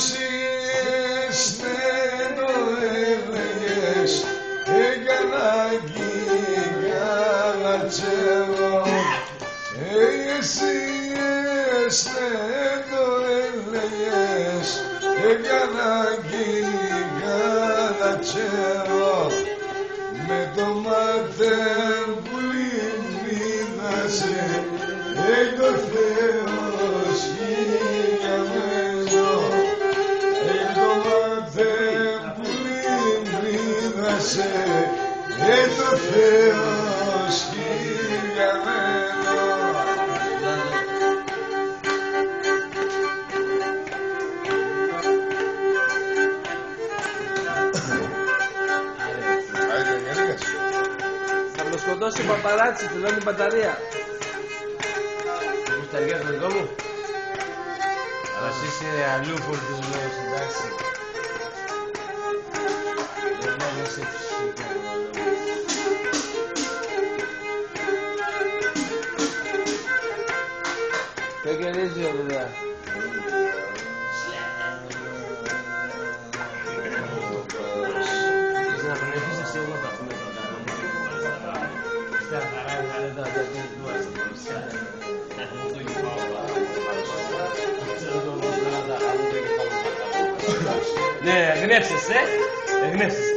εσείς δεν το έλεγες έκανα γιγαλατσέλο ε, εσείς δεν το έλεγες έκανα γιγαλατσέλο με το μάτι λιμνίδασε Έχω Θεός χίλια μέσω Άιντε, γεννήκες. Θα με σκοτώσει ο παπαράτσι, του λένε μπαταρία. Μουσταριά το δικό μου. Αλλά εσύ είσαι αλλού φορτισμένος, εντάξει. 接し。て。だけです、